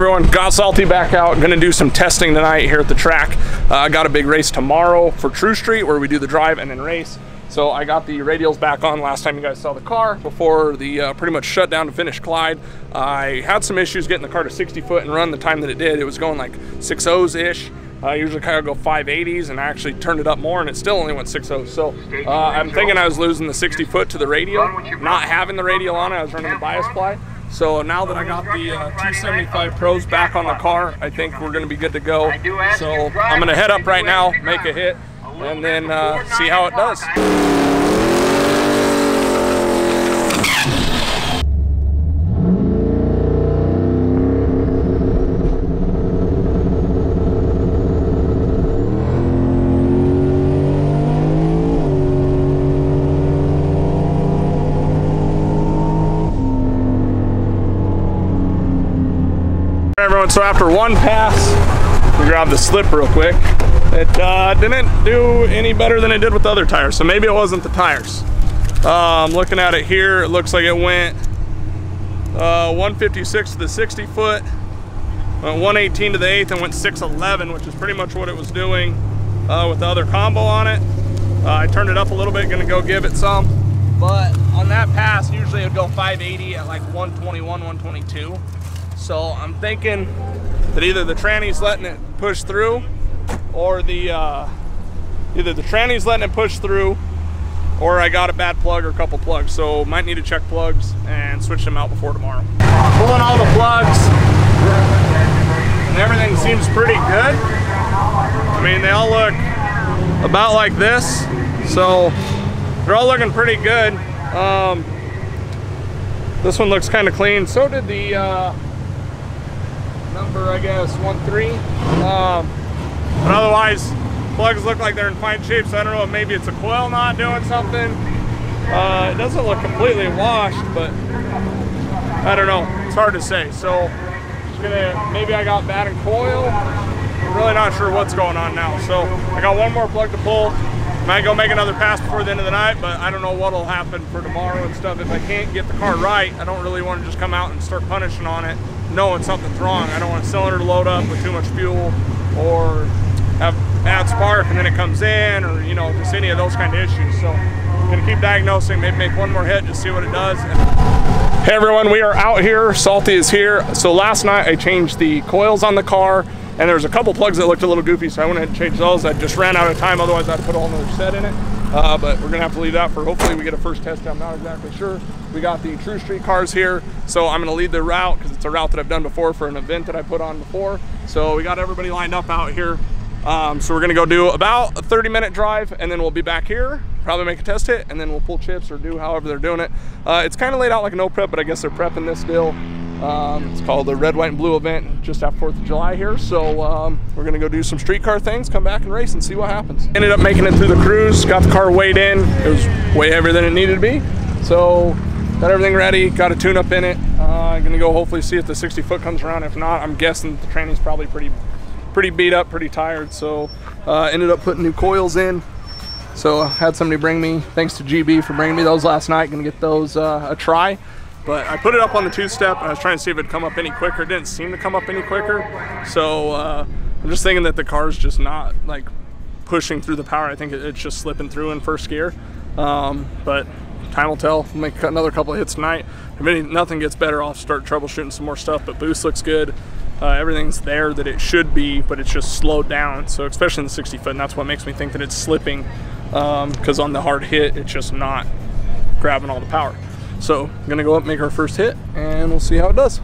Everyone, got Salty back out. Gonna do some testing tonight here at the track. I uh, got a big race tomorrow for True Street where we do the drive and then race. So I got the radials back on last time you guys saw the car before the uh, pretty much shut down to finish Clyde. I had some issues getting the car to 60 foot and run the time that it did. It was going like 6.0s-ish. I usually kind of go 580s and I actually turned it up more and it still only went 6.0. So uh, I'm thinking I was losing the 60 foot to the radial. Not having the radial on it, I was running the bias ply. So now that I got the uh, 275 Pros back on the car, I think we're going to be good to go. So I'm going to head up right now, make a hit, and then uh, see how it does. So after one pass, we grabbed the slip real quick. It uh, didn't do any better than it did with the other tires, so maybe it wasn't the tires. Um, looking at it here, it looks like it went uh, 156 to the 60 foot, went 118 to the 8th, and went 611, which is pretty much what it was doing uh, with the other combo on it. Uh, I turned it up a little bit, gonna go give it some. But on that pass, usually it would go 580 at like 121, 122. So I'm thinking that either the tranny's letting it push through or the, uh, either the tranny's letting it push through or I got a bad plug or a couple plugs. So might need to check plugs and switch them out before tomorrow. Pulling all the plugs and everything seems pretty good. I mean, they all look about like this. So they're all looking pretty good. Um, this one looks kind of clean. So did the, uh, number, I guess, one three. Um, but otherwise, plugs look like they're in fine shape, so I don't know maybe it's a coil not doing something. Uh, it doesn't look completely washed, but I don't know. It's hard to say. So gonna, maybe I got bad in coil. I'm really not sure what's going on now. So I got one more plug to pull. Might go make another pass before the end of the night, but I don't know what'll happen for tomorrow and stuff. If I can't get the car right, I don't really want to just come out and start punishing on it knowing something's wrong. I don't want a cylinder to load up with too much fuel or have bad spark and then it comes in or, you know, just any of those kind of issues. So I'm gonna keep diagnosing, maybe make one more hit, just see what it does. Hey everyone, we are out here. Salty is here. So last night I changed the coils on the car and there's a couple plugs that looked a little goofy, so I went ahead and changed those. I just ran out of time, otherwise I'd put a whole another set in it. Uh, but we're gonna have to leave that for hopefully we get a first test. I'm not exactly sure. We got the True Street cars here, so I'm gonna lead the route because it's a route that I've done before for an event that I put on before. So we got everybody lined up out here. Um, so we're gonna go do about a 30 minute drive and then we'll be back here, probably make a test hit and then we'll pull chips or do however they're doing it. Uh, it's kind of laid out like no prep, but I guess they're prepping this deal. Um, it's called the Red, White, and Blue event just after 4th of July here. So um, we're gonna go do some streetcar things, come back and race and see what happens. Ended up making it through the cruise, got the car weighed in. It was way heavier than it needed to be. So got everything ready, got a tune up in it. Uh, gonna go hopefully see if the 60 foot comes around. If not, I'm guessing the tranny's probably pretty, pretty beat up, pretty tired. So uh, ended up putting new coils in. So had somebody bring me, thanks to GB for bringing me those last night. Gonna get those uh, a try. But I put it up on the two-step, and I was trying to see if it'd come up any quicker. It didn't seem to come up any quicker. So uh, I'm just thinking that the car's just not like pushing through the power. I think it's just slipping through in first gear. Um, but time will tell. We'll make another couple of hits tonight. If any, nothing gets better, I'll start troubleshooting some more stuff. But boost looks good. Uh, everything's there that it should be, but it's just slowed down. So especially in the 60 foot, and that's what makes me think that it's slipping because um, on the hard hit, it's just not grabbing all the power. So I'm gonna go up, make our first hit, and we'll see how it does.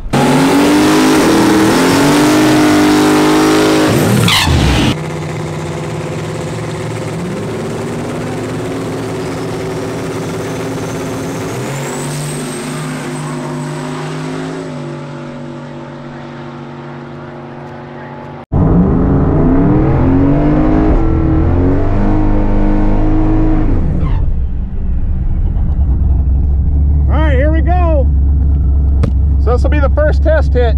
して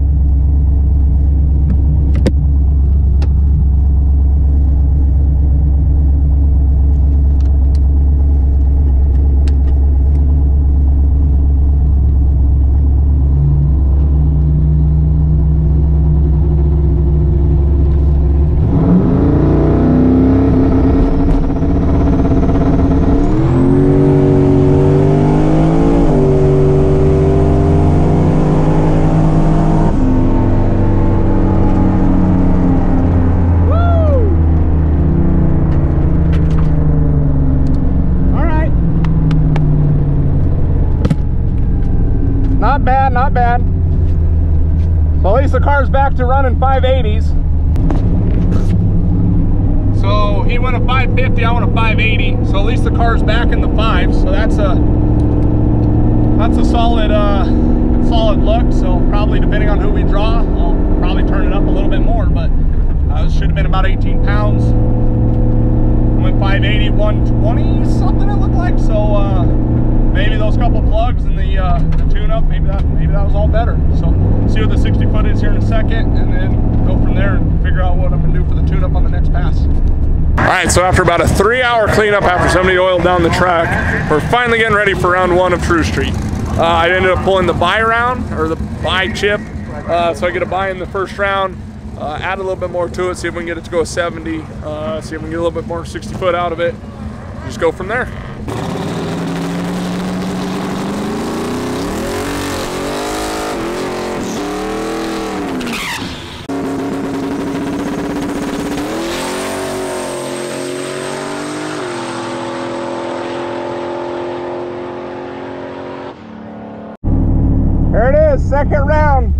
least the car's back to running 580s. So he went a 550, I went a 580. So at least the car's back in the fives. So that's a that's a solid uh, solid look. So probably depending on who we draw, I'll probably turn it up a little bit more. But uh, should have been about 18 pounds. Went 580, 120 something it looked like. So uh, maybe those couple plugs and the, uh, the tune-up, maybe that maybe that was all better. So see what the 60 foot is here in a second, and then go from there and figure out what I'm gonna do for the tune-up on the next pass. All right, so after about a three hour cleanup after somebody oiled down the track, we're finally getting ready for round one of True Street. Uh, I ended up pulling the buy round, or the buy chip, uh, so I get a buy in the first round, uh, add a little bit more to it, see if we can get it to go 70, uh, see if we can get a little bit more 60 foot out of it, just go from there. There it second round.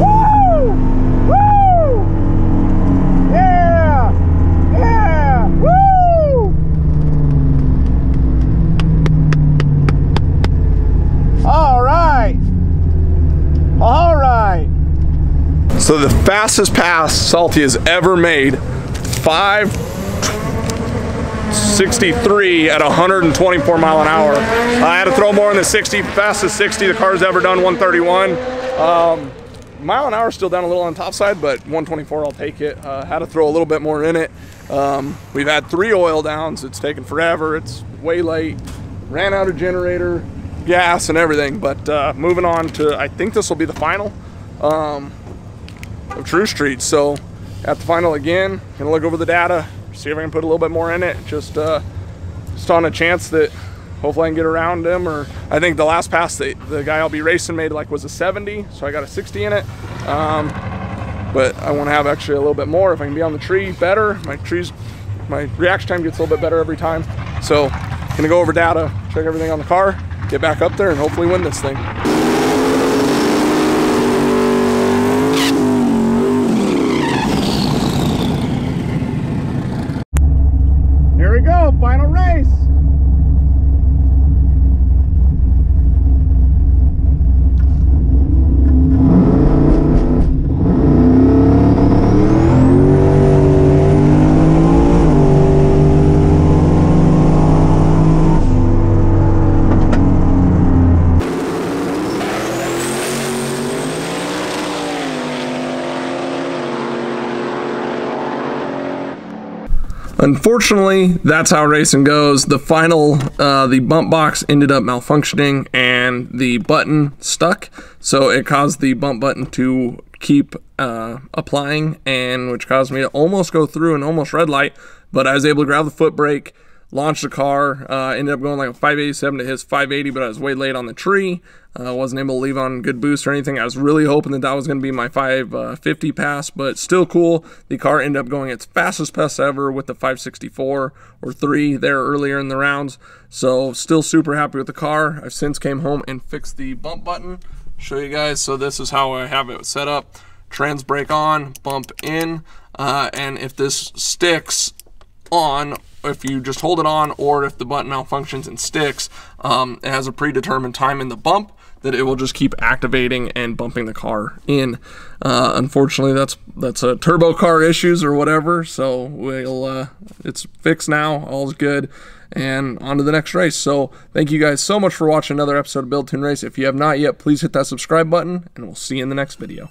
Woo! Woo! Yeah! Yeah! Woo! All right. All right. So the fastest pass Salty has ever made, 563 at 124 mile an hour. I had to throw more in the 60, fastest 60 the car's ever done, 131. Um, mile an hour still down a little on the top side, but 124 I'll take it. Uh, had to throw a little bit more in it. Um, we've had three oil downs. It's taken forever. It's way late. Ran out of generator, gas, and everything. But uh, moving on to, I think this will be the final um, of True Street. So at the final again, gonna look over the data, see if I can put a little bit more in it. Just, uh, just on a chance that hopefully I can get around him. Or I think the last pass that the guy I'll be racing made like was a 70, so I got a 60 in it. Um, but I want to have actually a little bit more. If I can be on the tree better, my trees, my reaction time gets a little bit better every time. So gonna go over data, check everything on the car, get back up there, and hopefully win this thing. Here we go, final race. Unfortunately, that's how racing goes. The final, uh, the bump box ended up malfunctioning and the button stuck. So it caused the bump button to keep uh, applying, and which caused me to almost go through an almost red light. But I was able to grab the foot brake, launch the car, uh, ended up going like a 587 to his 580, but I was way late on the tree. Uh, wasn't able to leave on good boost or anything. I was really hoping that that was going to be my 550 pass, but still cool. The car ended up going its fastest pass ever with the 564 or 3 there earlier in the rounds. So still super happy with the car. I've since came home and fixed the bump button. Show you guys. So this is how I have it set up. Trans brake on, bump in, uh, and if this sticks on if you just hold it on or if the button malfunctions and sticks um, it has a predetermined time in the bump that it will just keep activating and bumping the car in. Uh, unfortunately that's that's a turbo car issues or whatever so we'll uh, it's fixed now all's good and on to the next race. So thank you guys so much for watching another episode of build tune race. If you have not yet please hit that subscribe button and we'll see you in the next video